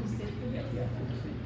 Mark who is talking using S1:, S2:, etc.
S1: Yes.